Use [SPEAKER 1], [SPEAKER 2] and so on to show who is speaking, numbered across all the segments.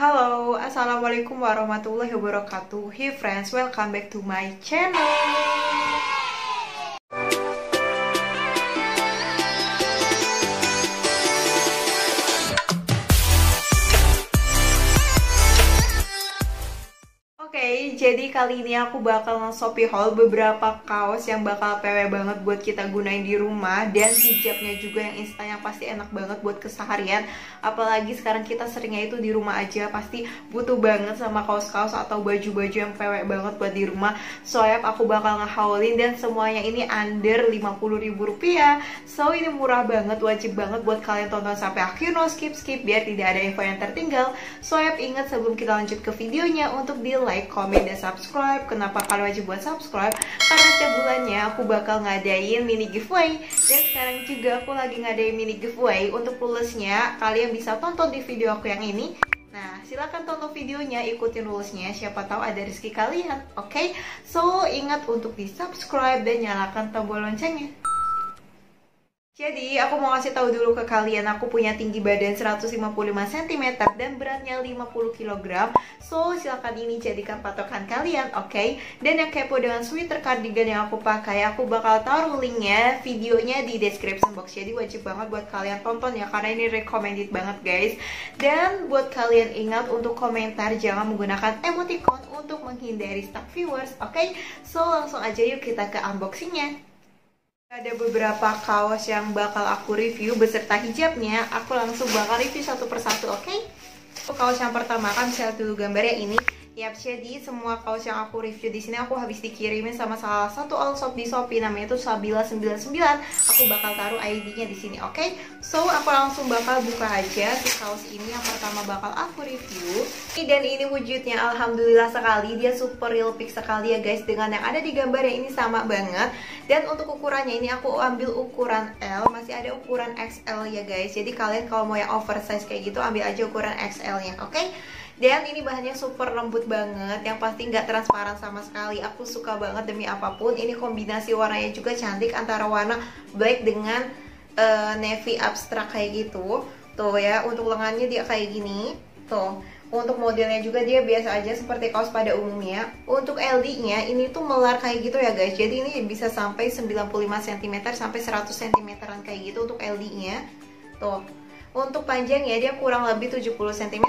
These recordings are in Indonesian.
[SPEAKER 1] Halo, Assalamualaikum warahmatullahi wabarakatuh. Hey friends, welcome back to my channel kali ini aku bakal nge-shopee haul beberapa kaos yang bakal PW banget buat kita gunain di rumah dan hijabnya juga yang instan yang pasti enak banget buat keseharian. Apalagi sekarang kita seringnya itu di rumah aja, pasti butuh banget sama kaos-kaos atau baju-baju yang PW banget buat di rumah. So, ya, aku bakal ngehaulin dan semuanya ini under 50 ribu rupiah. So, ini murah banget, wajib banget buat kalian tonton sampai akhir, no skip-skip biar tidak ada info yang tertinggal. So, ya, ingat sebelum kita lanjut ke videonya untuk di like, comment, dan subscribe. Kenapa kalian wajib buat subscribe? Karena setiap bulannya aku bakal ngadain mini giveaway. Dan sekarang juga aku lagi ngadain mini giveaway. Untuk lulusnya, kalian bisa tonton di video aku yang ini. Nah, silahkan tonton videonya, ikutin rulesnya, siapa tahu ada rezeki kalian, oke? Okay? So, ingat untuk di subscribe dan nyalakan tombol loncengnya. Jadi, aku mau kasih tahu dulu ke kalian, aku punya tinggi badan 155 cm dan beratnya 50 kg. So, silakan ini jadikan patokan kalian, oke? Okay? Dan yang kepo dengan sweater cardigan yang aku pakai, aku bakal taruh linknya, videonya di description box. Jadi wajib banget buat kalian tonton ya, karena ini recommended banget guys. Dan buat kalian ingat untuk komentar, jangan menggunakan emoticon untuk menghindari stuck viewers, oke? Okay? So, langsung aja yuk kita ke unboxingnya. Ada beberapa kaos yang bakal aku review beserta hijabnya. Aku langsung bakal review satu persatu, oke? Okay? Kaos yang pertama kan saya dulu gambarnya ini. Yap, jadi semua kaos yang aku review di sini aku habis dikirimin sama salah satu all shop di Shopee namanya itu Sabila99. Aku bakal taruh ID-nya di sini, oke? Okay? So, aku langsung bakal buka aja si kaos ini yang pertama bakal aku review. Dan ini wujudnya alhamdulillah sekali, dia super real pick sekali ya guys dengan yang ada di gambarnya ini sama banget. Dan untuk ukurannya ini aku ambil ukuran L, masih ada ukuran XL ya guys. Jadi kalian kalau mau yang oversize kayak gitu ambil aja ukuran XL-nya, oke? Okay? Dan ini bahannya super lembut banget, yang pasti nggak transparan sama sekali. Aku suka banget demi apa pun. Ini kombinasi warnanya juga cantik antara warna black dengan uh, navy abstrak kayak gitu. Tuh ya, untuk lengannya dia kayak gini. Tuh. Untuk modelnya juga dia biasa aja seperti kaos pada umumnya. Untuk LD-nya ini tuh melar kayak gitu ya guys. Jadi ini bisa sampai 95 cm sampai 100 cm kayak gitu untuk LD-nya. Tuh. Untuk panjangnya dia kurang lebih 70 cm.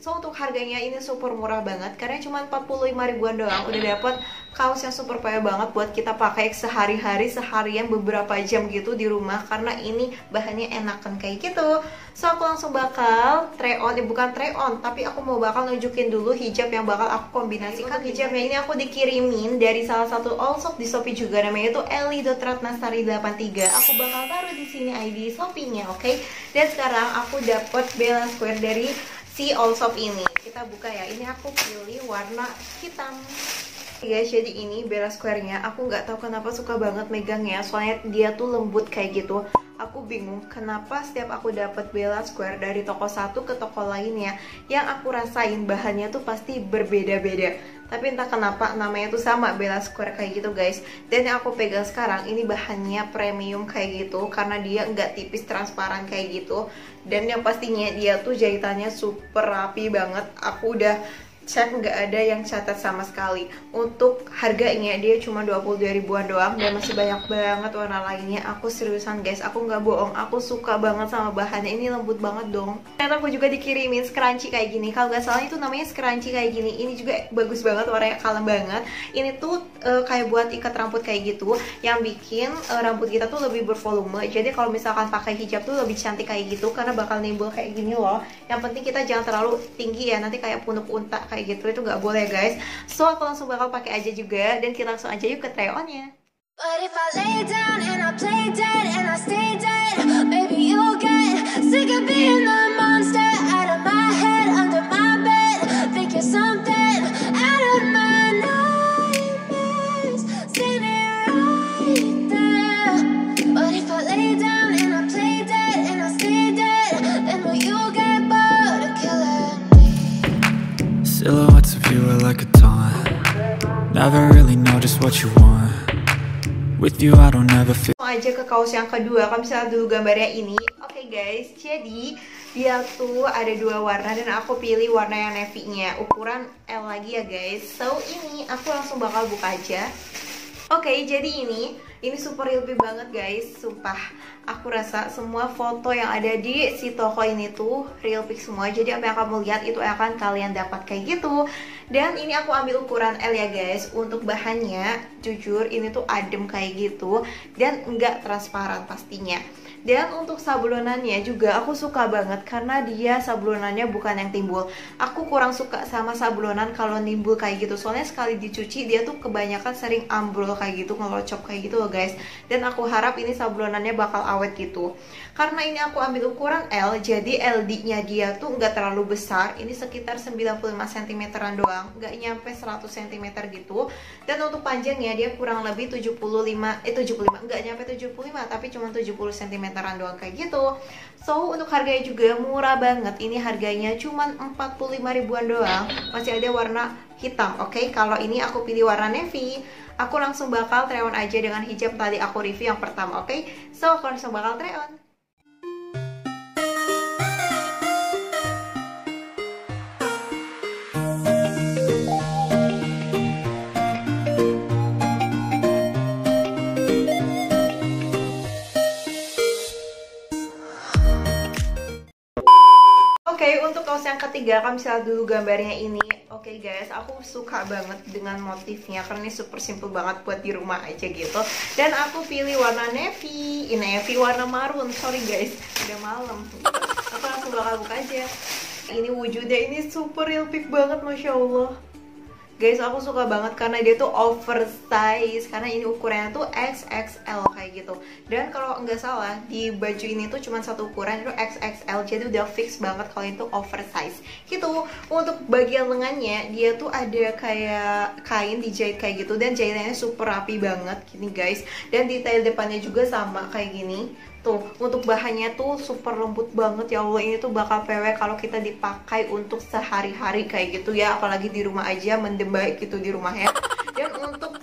[SPEAKER 1] So untuk harganya ini super murah banget karena cuma 45 ribuan doang udah dapet kaos yang super payah banget buat kita pakai sehari-hari seharian beberapa jam gitu di rumah karena ini bahannya enakan kayak gitu. So aku langsung bakal try on, ya bukan try on tapi aku mau bakal nunjukin dulu hijab yang bakal aku kombinasikan. Hijabnya ini aku dikirimin dari salah satu all shop di Shopee juga namanya itu eli.ratnasari83. Aku bakal taruh di sini ID Shopee-nya, oke? Okay? Dan sekarang aku dapat Bella Square dari si All Shop ini. Kita buka ya. Ini aku pilih warna hitam. Guys, jadi ini Bella Square-nya. Aku nggak tahu kenapa suka banget megangnya. Soalnya dia tuh lembut kayak gitu aku bingung kenapa setiap aku dapat Bella Square dari toko satu ke toko lainnya yang aku rasain bahannya tuh pasti berbeda-beda tapi entah kenapa namanya tuh sama Bella Square kayak gitu guys dan yang aku pegang sekarang ini bahannya premium kayak gitu karena dia nggak tipis transparan kayak gitu dan yang pastinya dia tuh jahitannya super rapi banget aku udah cek nggak ada yang catat sama sekali. Untuk harganya dia cuma 22 ribuan doang dan masih banyak banget warna lainnya. Aku seriusan guys. Aku nggak bohong. Aku suka banget sama bahannya. Ini lembut banget dong. Ternyata aku juga dikirimin scrunchie kayak gini. Kalau nggak salah itu namanya scrunchie kayak gini. Ini juga bagus banget warnanya kalem banget. Ini tuh uh, kayak buat ikat rambut kayak gitu yang bikin uh, rambut kita tuh lebih bervolume. Jadi kalau misalkan pakai hijab tuh lebih cantik kayak gitu karena bakal nimbul kayak gini loh. Yang penting kita jangan terlalu tinggi ya nanti kayak punuk unta kayak gitu itu nggak boleh guys. So aku langsung bakal pakai aja juga dan kita langsung aja yuk ke try onnya But if I lay down and I play dead and I stay dead Maybe you'll get sick of being the you are like a taunt. Never really know just what you want. With you I don't ever feel aja ke kaos yang kedua, kalau misalnya dulu gambarnya ini. Oke okay guys, jadi dia tuh ada dua warna dan aku pilih warna yang navy nya ukuran L lagi ya guys. So ini aku langsung bakal buka aja. Oke okay, jadi ini ini super realty banget guys. Sumpah aku rasa semua foto yang ada di si toko ini tuh real pic semua. Jadi apa yang kamu lihat itu akan kalian dapat kayak gitu. Dan ini aku ambil ukuran L ya guys. Untuk bahannya jujur ini tuh adem kayak gitu. Dan enggak transparan pastinya dan untuk sablonannya juga aku suka banget karena dia sablonannya bukan yang timbul. Aku kurang suka sama sablonan kalau timbul kayak gitu. Soalnya sekali dicuci dia tuh kebanyakan sering ambrol kayak gitu, ngelocok kayak gitu loh guys. Dan aku harap ini sablonannya bakal awet gitu. Karena ini aku ambil ukuran L, jadi LD-nya dia tuh nggak terlalu besar. Ini sekitar 95 cm doang, nggak nyampe 100 cm gitu. Dan untuk panjangnya dia kurang lebih 75 eh 75 nggak nyampe 75 tapi cuma 70 cm meteran doang kayak gitu So untuk harganya juga murah banget Ini harganya cuma 45 ribuan doang Masih ada warna hitam Oke okay? kalau ini aku pilih warna navy Aku langsung bakal try on aja dengan hijab tadi aku review yang pertama Oke okay? So aku langsung bakal try on yang ketiga kami bisa dulu gambarnya ini oke okay guys aku suka banget dengan motifnya karena ini super simple banget buat di rumah aja gitu. Dan aku pilih warna navy. Ini navy warna marun sorry guys udah malam. Aku langsung bakal buka aja. Ini wujudnya ini super real pick banget masya allah Guys, aku suka banget karena dia tuh oversize. Karena ini ukurannya tuh XXL kayak gitu. Dan kalau nggak salah, di baju ini tuh cuma satu ukuran itu XXL Jadi udah fix banget kalau itu oversize. Gitu, untuk bagian lengannya dia tuh ada kayak kain dijahit kayak gitu. Dan jahitannya super rapi banget. Gini guys. Dan detail depannya juga sama kayak gini Tuh, untuk bahannya tuh super lembut banget. Ya Allah Ini tuh bakal PW kalau kita dipakai untuk sehari-hari kayak gitu ya. Apalagi di rumah aja mendem baik gitu di rumah ya. Dan untuk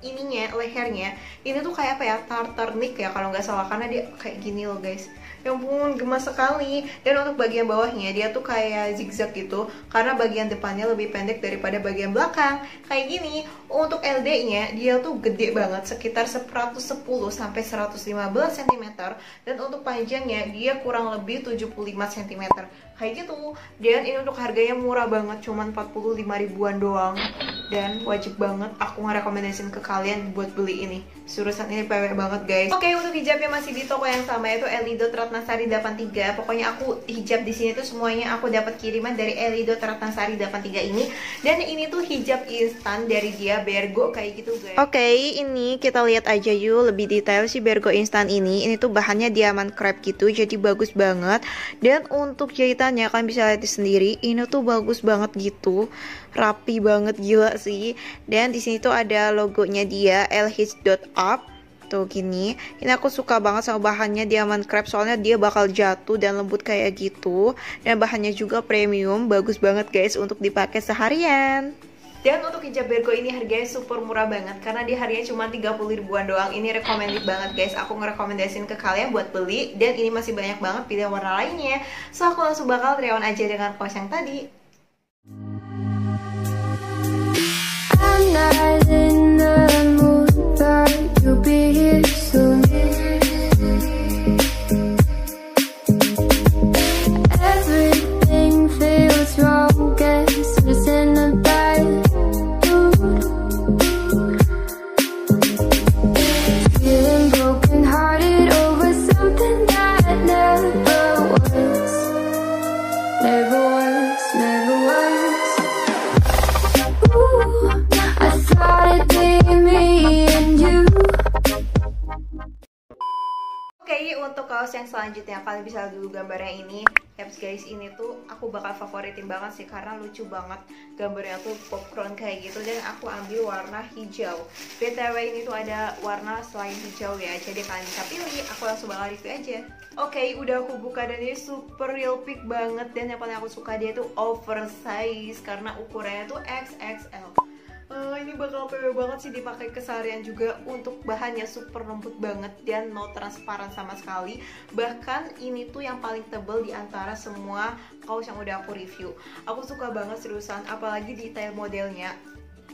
[SPEAKER 1] ininya, lehernya Ini tuh kayak apa ya, tartar nick ya kalau nggak salah Karena dia kayak gini loh guys. Yang pun gemas sekali. Dan untuk bagian bawahnya dia tuh kayak zigzag gitu karena bagian depannya lebih pendek daripada bagian belakang. Kayak gini untuk LD nya dia tuh gede banget sekitar 110 sampai 115 cm dan untuk panjangnya dia kurang lebih 75 cm kayak gitu. Dan ini untuk harganya murah banget cuman 45 ribuan doang. Dan wajib banget aku ngerekomendasiin ke kalian buat beli ini. Surusan ini PW banget guys. Oke okay, untuk hijabnya masih di toko yang sama yaitu Elido Ratnasari 83 pokoknya aku hijab di sini tuh semuanya aku dapat kiriman dari Elido Ratnasari 83 ini. Dan ini tuh hijab instan dari dia Bergo kayak gitu guys. Oke okay, ini kita lihat aja yuk lebih detail si Bergo instan ini. Ini tuh bahannya diamond crepe gitu jadi bagus banget. Dan untuk jahitan ya kalian bisa lihat sendiri ini tuh bagus banget gitu. Rapi banget gila sih. Dan di sini tuh ada logonya dia lh.up tuh gini ini aku suka banget sama bahannya diamond crepe soalnya dia bakal jatuh dan lembut kayak gitu. Dan bahannya juga premium bagus banget guys untuk dipakai seharian dan untuk hijab Bergo ini harganya super murah banget Karena di harganya cuma 30 ribuan doang. Ini recommended banget guys. Aku ngerekomendasiin ke kalian buat beli Dan ini masih banyak banget pilihan warna lainnya. So aku langsung bakal try aja dengan kaos yang tadi kaos yang selanjutnya kalian bisa lihat dulu gambarnya ini Caps guys ini tuh aku bakal favoritin banget sih karena lucu banget gambarnya tuh popcorn kayak gitu dan aku ambil warna hijau. Btw ini tuh ada warna selain hijau ya jadi kalian bisa pilih aku langsung bakal review aja. Oke okay, udah aku buka dan ini super real pick banget dan yang paling aku suka dia tuh oversize karena ukurannya tuh XXL Uh, ini bakal PW banget sih dipakai keseharian juga untuk bahannya super lembut banget dan no transparan sama sekali. Bahkan ini tuh yang paling tebel di antara semua kaos yang udah aku review. Aku suka banget seriusan apalagi detail modelnya.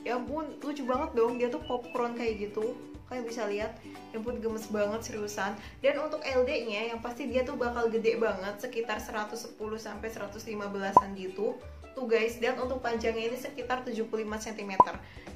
[SPEAKER 1] Ya ampun lucu banget dong dia tuh popcorn kayak gitu. Kalian bisa lihat yang pun gemes banget seriusan. Dan untuk LD nya yang pasti dia tuh bakal gede banget sekitar 110 sampai 115an gitu tuh guys. Dan untuk panjangnya ini sekitar 75 cm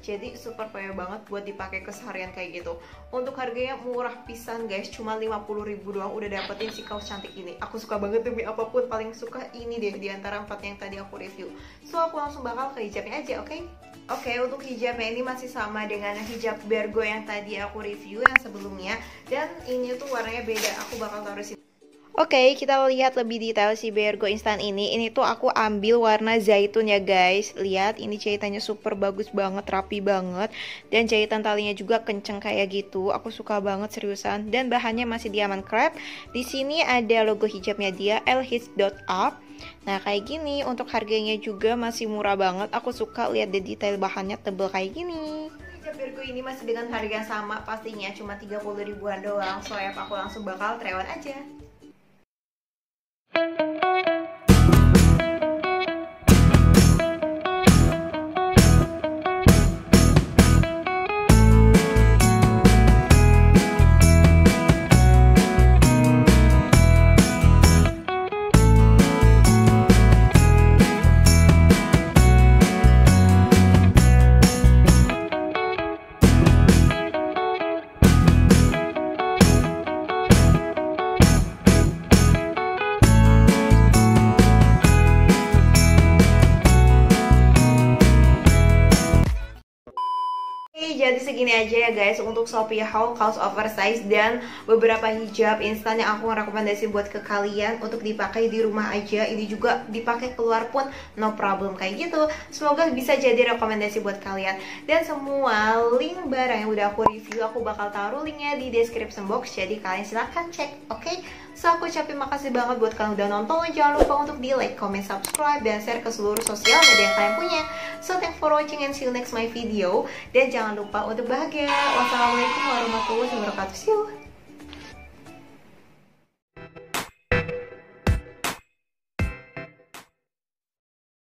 [SPEAKER 1] jadi super payah banget buat dipakai keseharian kayak gitu. Untuk harganya murah pisan guys. Cuma 50 ribu doang udah dapetin si kaos cantik ini. Aku suka banget demi apa pun. Paling suka ini deh di antara empat yang tadi aku review. So aku langsung bakal ke hijabnya aja oke? Okay? Oke, okay, untuk hijabnya ini masih sama dengan hijab Bergo yang tadi aku review yang sebelumnya. Dan ini tuh warnanya beda, aku bakal taruh sini Oke, okay, kita lihat lebih detail si Bergo instan ini. Ini tuh aku ambil warna zaitun ya guys. Lihat, ini jahitannya super bagus banget, rapi banget. Dan jahitan talinya juga kenceng kayak gitu. Aku suka banget seriusan. Dan bahannya masih diamond crepe. Di sini ada logo hijabnya dia, lhits.up. Nah kayak gini, untuk harganya juga masih murah banget. Aku suka lihat deh detail bahannya tebel kayak gini. Bergo ini masih dengan harga sama pastinya, cuma 30 ribuan doang. So ya aku langsung bakal try aja. Jadi aja ya guys. Untuk Shopee haul kaos oversize dan beberapa hijab instan yang aku rekomendasi buat ke kalian untuk dipakai di rumah aja. Ini juga dipakai keluar pun no problem. Kayak gitu. Semoga bisa jadi rekomendasi buat kalian. Dan semua link barang yang udah aku review aku bakal taruh linknya di description box. Jadi kalian silahkan cek oke? Okay? So aku ucapin makasih banget buat kalian udah nonton. Jangan lupa untuk di like, comment, subscribe, dan share ke seluruh sosial media yang kalian punya. So thanks for watching and see you next my video. Dan jangan lupa untuk bahagia Wassalamualaikum warahmatullahi wabarakatuh. See you